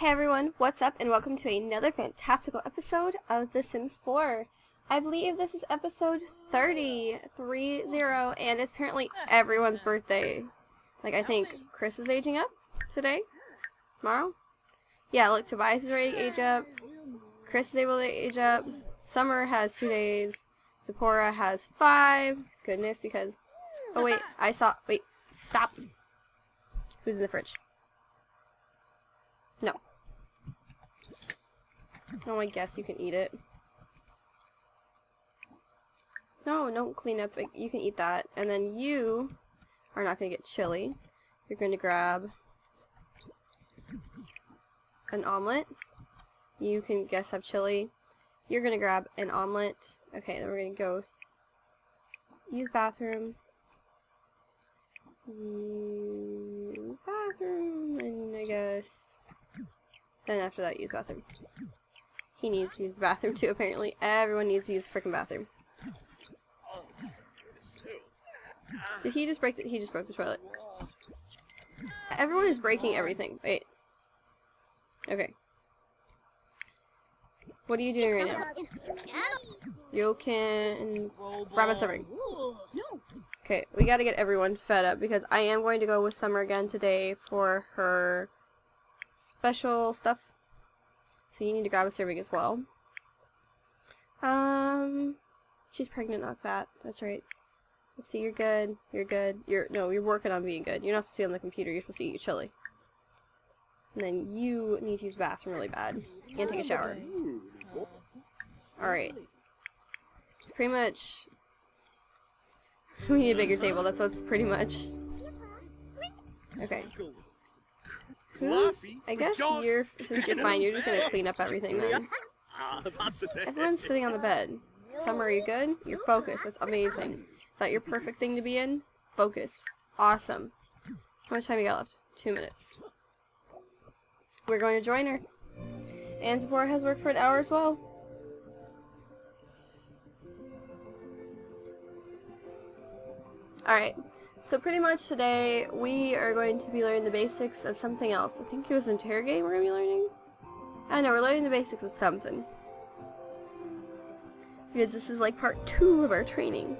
Hey everyone, what's up and welcome to another fantastical episode of The Sims 4. I believe this is episode 30, 30, and it's apparently everyone's birthday. Like I think Chris is aging up today, tomorrow. Yeah, look, Tobias is ready to age up, Chris is able to age up, Summer has two days, Zaepora has five, goodness, because, oh wait, I saw, wait, stop. Who's in the fridge? No. Oh, I guess you can eat it. No, don't clean up. You can eat that. And then you are not going to get chili. You're going to grab an omelet. You can guess have chili. You're going to grab an omelet. Okay, then we're going to go use bathroom. Use bathroom. And I guess then after that, use bathroom. He needs to use the bathroom too, apparently. Everyone needs to use the freaking bathroom. Did he just break the- he just broke the toilet. Everyone is breaking everything. Wait. Okay. What are you doing right now? You can grab a serving. Okay, we gotta get everyone fed up because I am going to go with Summer again today for her special stuff. So you need to grab a serving as well. Um, she's pregnant, not fat. That's right. Let's see, you're good. You're good. You're no, you're working on being good. You're not supposed to be on the computer. You're supposed to eat your chili. And then you need to use the bathroom really bad and take a shower. Alright. Pretty much. We need a bigger table. That's what's pretty much. Okay. Who's? I guess you're. Since you're fine, you're just gonna clean up everything then. Everyone's sitting on the bed. Summer, are you good? You're focused. That's amazing. Is that your perfect thing to be in? Focused. Awesome. How much time you got left? Two minutes. We're going to join her. And Zaepora has worked for an hour as well. Alright, so pretty much today we are going to be learning the basics of something else. I think it was interrogate we're going to be learning? I know, we're learning the basics of something. Because this is like part two of our training.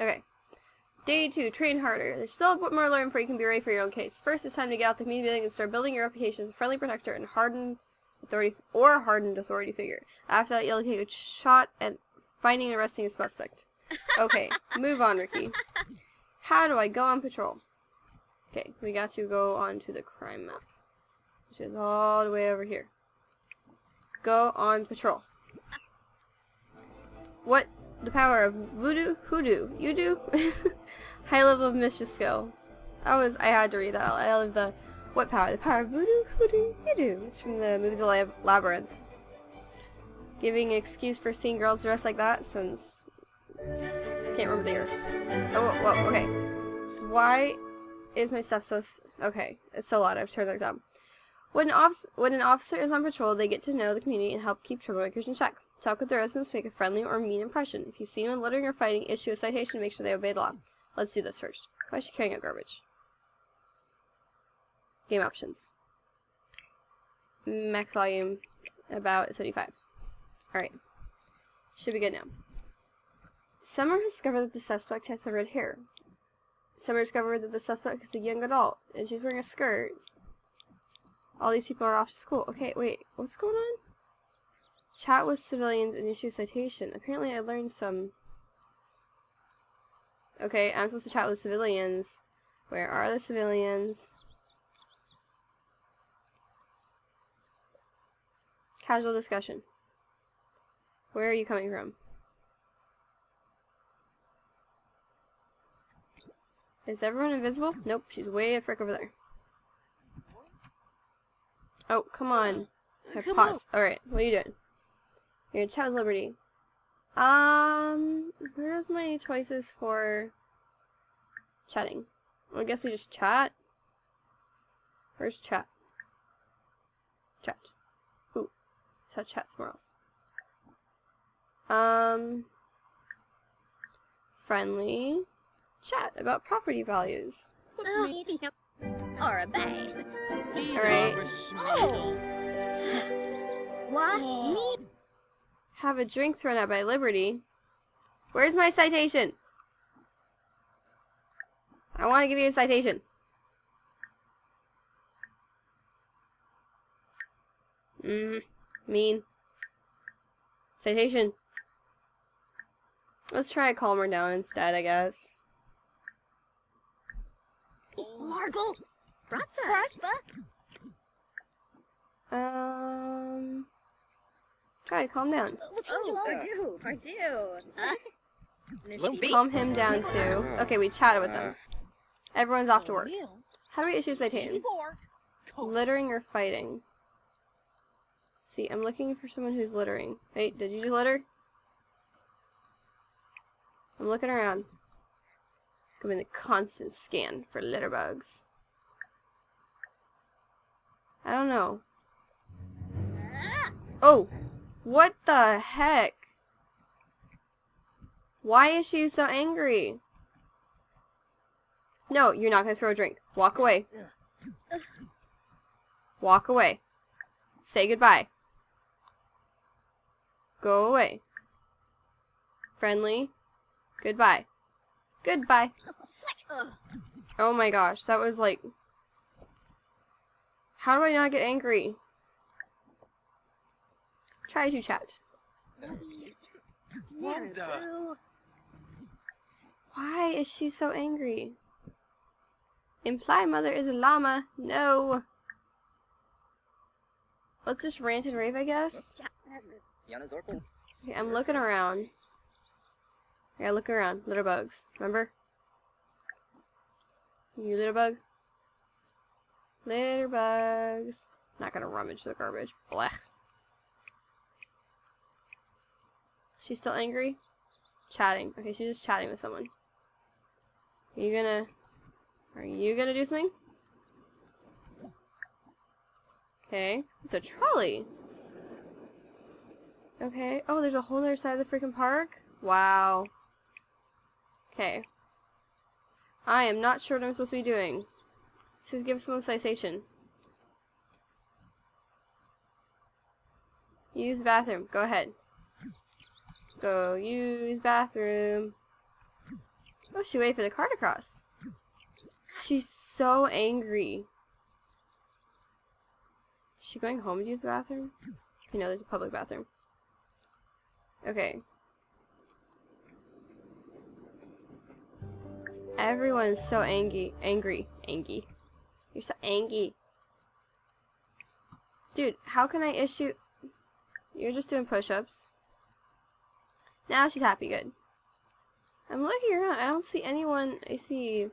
Okay. Day two, train harder. There's still a bit more to learn before you can be ready for your own case. First, it's time to get out the community building and start building your reputation as a friendly protector and hardened authority or hardened authority figure. After that, you'll take a shot at finding and arresting a suspect. Okay, move on, Ricky. How do I go on patrol? Okay, we got to go on to the crime map, which is all the way over here. Go on patrol. What? The power of voodoo? Hoodoo? You do? High level of mischief skill. That was, I had to read that. I love the, what power? The power of voodoo? Hoodoo? Do. It's from the movie The Lab Labyrinth. Giving an excuse for seeing girls dressed like that since, I can't remember the year. Oh, whoa, whoa, okay. Why is my stuff so, okay, it's so loud, I've turned it down. When an, officer, when an officer is on patrol, they get to know the community and help keep troublemakers in check. Talk with the residents, make a friendly or mean impression. If you see anyone littering or fighting, issue a citation to make sure they obey the law. Let's do this first. Why is she carrying out garbage? Game options. Max volume, about 75. Alright. Should be good now. Summer has discovered that the suspect has red hair. Summer discovered that the suspect is a young adult, and she's wearing a skirt. All these people are off to school. Okay, wait, what's going on? Chat with civilians and issue citation. Apparently I learned some... Okay, I'm supposed to chat with civilians. Where are the civilians? Casual discussion. Where are you coming from? Is everyone invisible? Nope, she's way a frick over there. Oh, come on. Have pause. Alright, what are you doing? You're in chat with Liberty. Um, where's my choices for chatting? Well, I guess we just chat. Where's chat? Chat. Ooh, so chat somewhere. Um, friendly. chat about property values. Or a babe. Alright. Oh. What? Me? Have a drink thrown out by Liberty. Where's my citation? I want to give you a citation. Mm, mean. Citation. Let's try a calmer down instead, I guess. Margle. Prosper. Um, try to calm down. Oh, Purdue. do, Uh, Little beat. Calm him down too. Okay, we chatted with them. Everyone's off to work. How do we issue citation? Littering or fighting? See, I'm looking for someone who's littering. Wait, did you just litter? I'm looking around. Going a constant scan for litter bugs. I don't know. Oh! What the heck? Why is she so angry? No, you're not going to throw a drink. Walk away. Walk away. Say goodbye. Go away. Friendly. Goodbye. Goodbye. Oh my gosh, that was like... How do I not get angry? Try to chat. Margle. Why is she so angry? Imply mother is a llama. No. Let's just rant and rave, I guess. Okay, I'm looking around. Yeah, look around. Litter bugs. Remember? You little bug? Litter bugs. Not gonna rummage the garbage. Blech. She's still angry? Chatting. Okay, she's just chatting with someone. Are you gonna... Are you gonna do something? Okay. It's a trolley. Okay. Oh, there's a whole other side of the freaking park? Wow. Okay. I am not sure what I'm supposed to be doing. Says give someone a citation. Use the bathroom. Go ahead. Go use bathroom. Oh, she waited for the car to cross. She's so angry. Is she going home to use the bathroom? You know, there's a public bathroom. Okay. Everyone's so angry. Angry. Angry. You're so angry. Dude, how can I issue... You're just doing push-ups. Now she's happy. Good. I'm looking around. I don't see anyone. I see...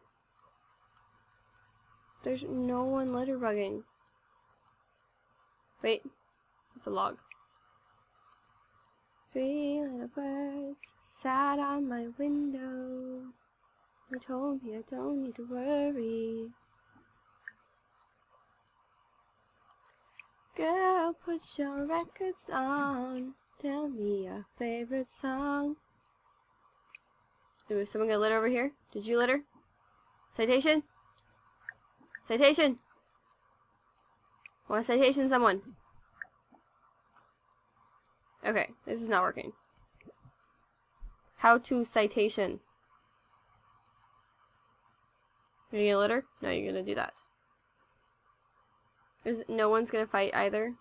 There's no one litter bugging. Wait. It's a log. Three little birds sat on my window. They told me I don't need to worry. Girl, put your records on. Tell me your favorite song. Ooh, is someone gonna litter over here? Did you litter? Citation? Citation! Want a citation, someone? Okay, this is not working. How to citation. Are you gonna litter? No, you're gonna do that. Is no one's gonna fight either?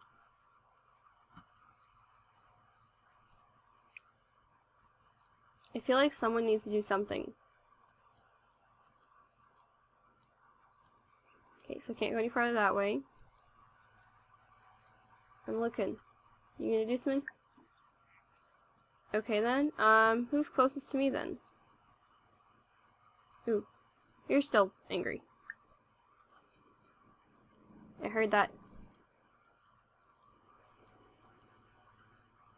I feel like someone needs to do something. Okay, so I can't go any farther that way. I'm looking. You gonna do something? Okay then. Um, who's closest to me then? Ooh. You're still angry. I heard that.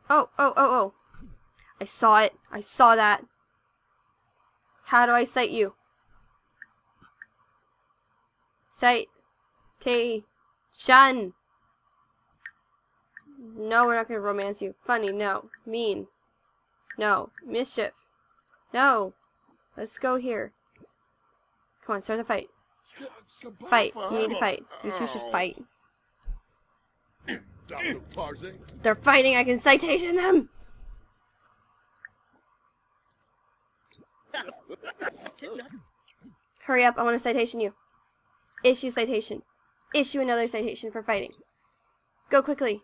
Oh, oh, oh, oh. I saw it. I saw that. How do I cite you? Cite. T. Shun. No, we're not going to romance you. Funny, no. Mean. No. Mischief. No. Let's go here. Come on, start the fight. Fight. You need to fight. You two should fight. They're fighting. I can citation them. Hurry up. I want to citation you. Issue citation. Issue another citation for fighting. Go quickly.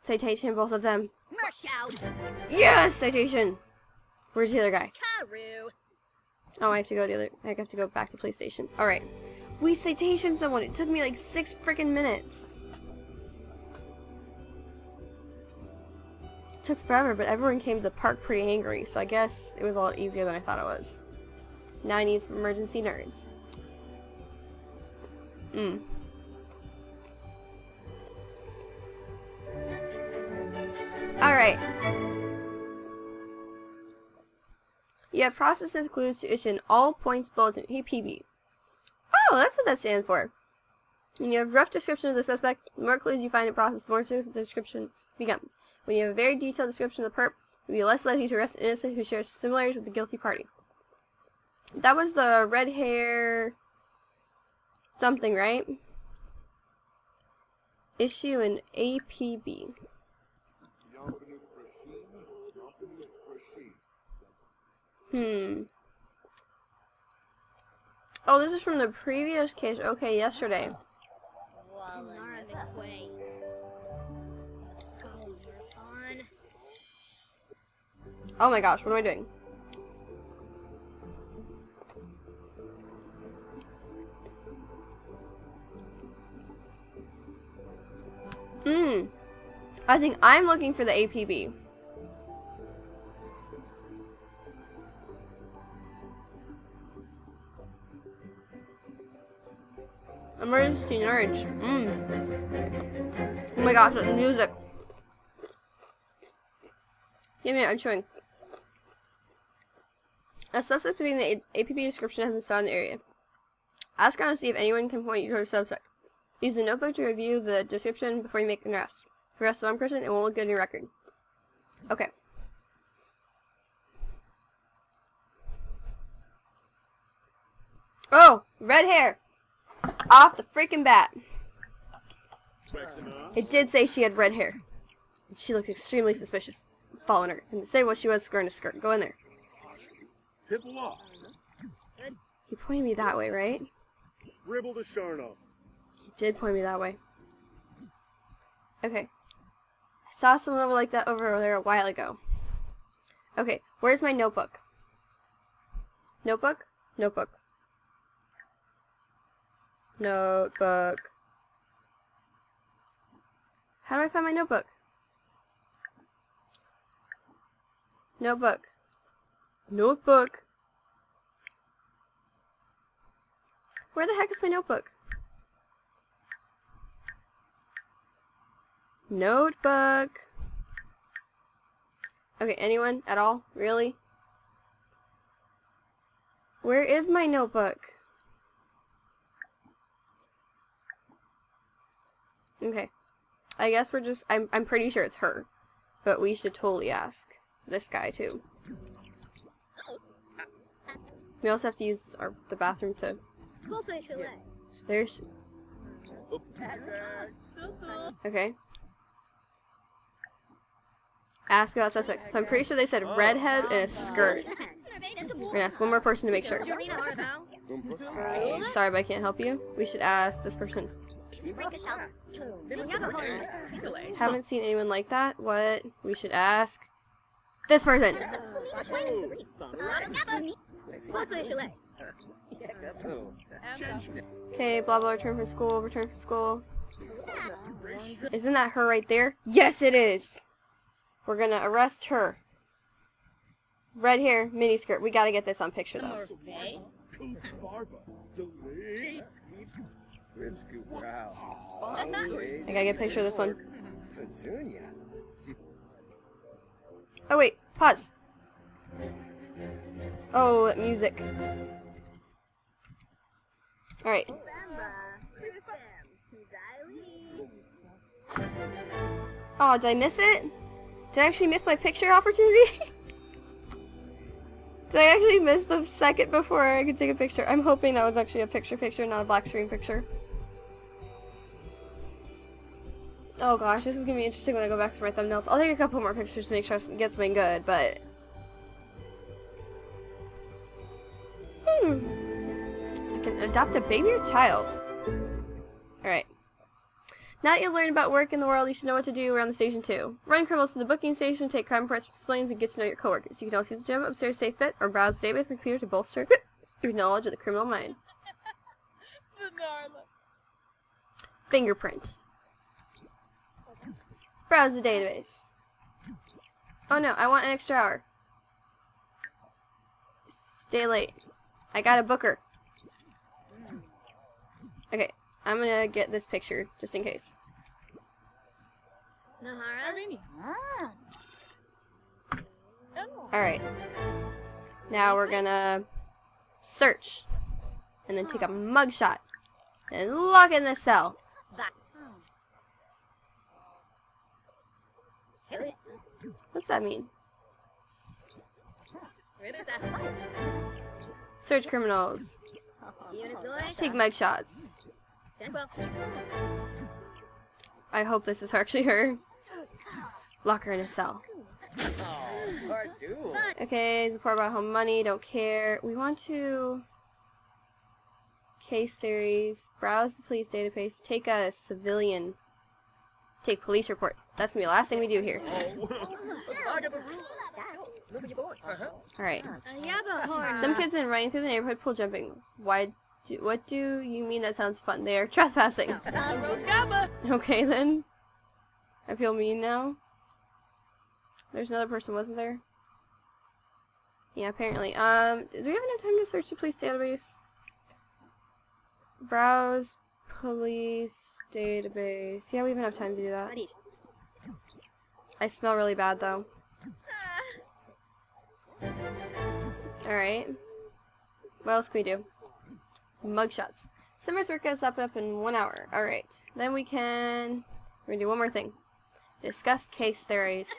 Citation, both of them. March out. Yes, citation. Where's the other guy? Karu. Oh, I have to go the other. I have to go back to PlayStation. All right. We citation someone. It took me like six freaking minutes. It took forever, but everyone came to the park pretty angry, so I guess it was a lot easier than I thought it was. Now I need some emergency nerds. Mm. Alright. You have process of clues to issue an all points bulletin. Hey, PB. Oh, that's what that stands for. When you have rough description of the suspect, the more clues you find in process, the more serious the description becomes. When you have a very detailed description of the perp, you'll be less likely to arrest an innocent who shares similarities with the guilty party. That was the red hair something, right? Issue an APB. Hmm. Oh, this is from the previous case. Okay, yesterday. Oh my gosh, what am I doing? Hmm. I think I'm looking for the APB. Urge. Mmm. Oh my gosh, that music. Give me I'm chewing. A suspect between the APB description has the area. Ask around to see if anyone can point you to a subject. Use the notebook to review the description before you make an arrest. If arrest one person, it won't look good in your record. Okay. Oh! Red hair! Off the freaking bat. It did say she had red hair. She looked extremely suspicious. Following her. And say what she was wearing a skirt. Go in there. He pointed me that way, right? Ribble the Sharno. He did point me that way. Okay. I saw someone like that over there a while ago. Okay, where's my notebook? Notebook? Notebook. Notebook. How do I find my notebook? Notebook. Notebook. Where the heck is my notebook? Notebook. Okay, anyone at all? Really? Where is my notebook? Okay. I guess we're just, I'm, I'm pretty sure it's her. But we should totally ask this guy too. We also have to use our, the bathroom to, there's, okay. Ask about suspect. So I'm pretty sure they said redhead and a skirt. We're gonna ask one more person to make sure. Sorry, but I can't help you. We should ask this person. Haven't seen anyone like that. What? We should ask this person. Okay, blah blah. Return from school. Return from school. Isn't that her right there? Yes, it is. We're gonna arrest her. Red hair, miniskirt. We gotta get this on picture though. I gotta get a picture of this one. Oh wait, pause. Oh, music. Alright. Oh, did I miss it? Did I actually miss my picture opportunity? Did I actually miss the second before I could take a picture? I'm hoping that was actually a picture picture, not a black screen picture. Oh gosh, this is gonna be interesting when I go back to my thumbnails. I'll take a couple more pictures to make sure I get something good, but... Hmm. I can adopt a baby or child. Alright. Now that you've learned about work in the world, you should know what to do around the station too. Run criminals to the booking station, take crime reports from civilians, and get to know your coworkers. You can also use the gym upstairs to stay fit, or browse the database and computer to bolster your knowledge of the criminal mind. Fingerprint. Browse the database. Oh no, I want an extra hour. Stay late. I got a booker. Okay, I'm gonna get this picture, just in case. Nahara? Alright. Now we're gonna search. And then take a mugshot. And lock in the cell. Back. What's that mean? Where does that Search criminals. Take mug shots. I hope this is actually her. Lock her in a cell. Okay, support about home money, don't care. We want to... Case theories, browse the police database, take a civilian, take police report. That's gonna be the last thing we do here. Alright. Some kids in running through the neighborhood pool jumping. Why do, what do you mean that sounds fun? They are trespassing. Okay then. I feel mean now. There's another person, wasn't there? Yeah, apparently. Um, do we have enough time to search the police database? Browse police database. Yeah, we even have time to do that. I smell really bad though. Alright. What else can we do? Mugshots. Summer's work goes up up in one hour. Alright. Then we can... We're gonna do one more thing. Discuss case theories.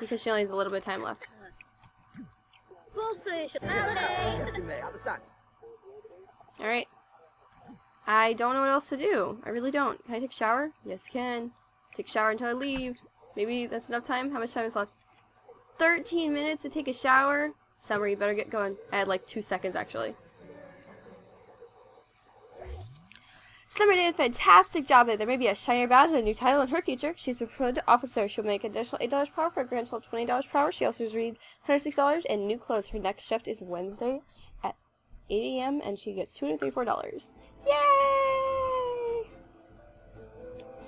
Because she only has a little bit of time left. Alright. I don't know what else to do. I really don't. Can I take a shower? Yes, I can. Take a shower until I leave. Maybe that's enough time? How much time is left? 13 minutes to take a shower? Summer, you better get going. I had like two seconds, actually. Summer did a fantastic job there. There may be a shinier badge and a new title in her future. She's been promoted to officer. She'll make an additional $8 per hour for a grand total of $20 per hour. She also received $106 and new clothes. Her next shift is Wednesday at 8 a.m. and she gets $234.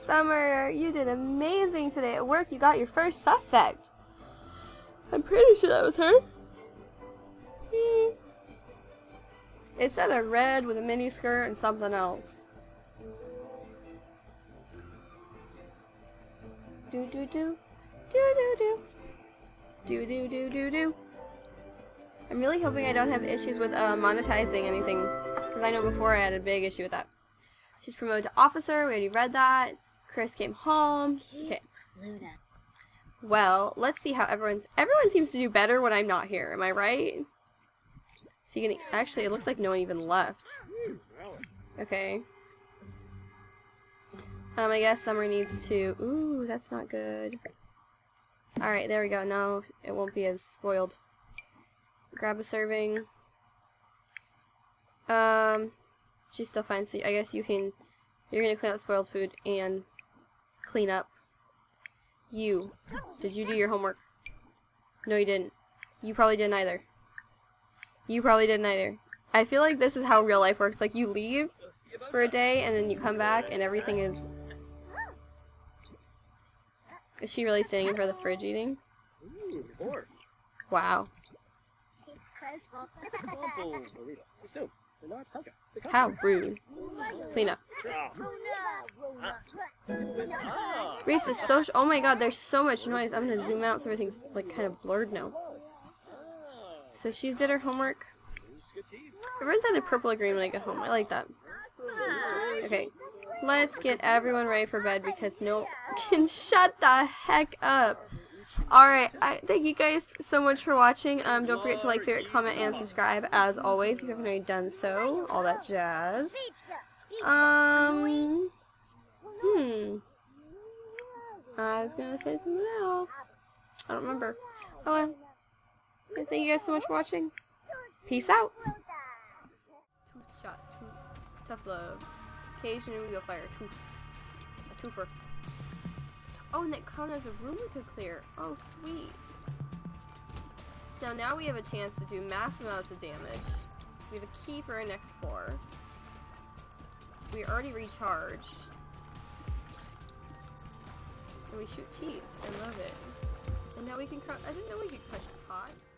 Summer, you did amazing today at work. You got your first suspect. I'm pretty sure that was her. Hmm. It said a red with a mini skirt and something else. Do do do. Do do do. Do do do do do. I'm really hoping I don't have issues with uh, monetizing anything. Because I know before I had a big issue with that. She's promoted to officer. We already read that. Chris came home. Okay. Well, let's see how everyone's... Everyone seems to do better when I'm not here. Am I right? Gonna... Actually, it looks like no one even left. Okay. Um, I guess Summer needs to... Ooh, that's not good. Alright, there we go. Now it won't be as spoiled. Grab a serving. Um, she's still fine, so I guess you can... You're gonna clean up spoiled food and clean up. You. Did you do your homework? No, you didn't. You probably didn't either. You probably didn't either. I feel like this is how real life works. Like, you leave for a day, and then you come back, and everything is... Is she really standing in front of the fridge eating? Wow. How rude. Clean up. Reese is so... Oh my god, there's so much noise. I'm gonna zoom out so everything's, like, kind of blurred now. So she did her homework. Everyone's either purple or green when I get home. I like that. Okay. Let's get everyone ready for bed because no can shut the heck up. Alright, I thank you guys so much for watching. Um, don't forget to like, favorite, comment, and subscribe as always if you haven't already done so. All that jazz. Um, hmm. I was gonna say something else. I don't remember. Oh well. Thank you guys so much for watching. Peace out. Tooth shot. Tooth. Tough love. Occasionally we go fire. Tooth. A twofer. Oh, and that count as a room we could clear. Oh, sweet. So now we have a chance to do mass amounts of damage. We have a key for our next floor. We already recharged. And we shoot teeth. I love it. And now we can crush- I didn't know we could crush pots.